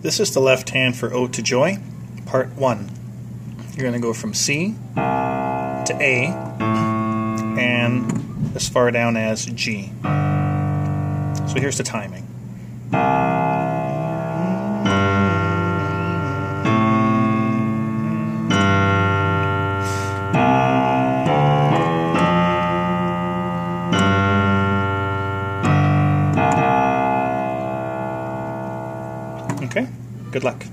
This is the left hand for Ode to Joy, part one. You're going to go from C to A and as far down as G. So here's the timing. Okay, good luck.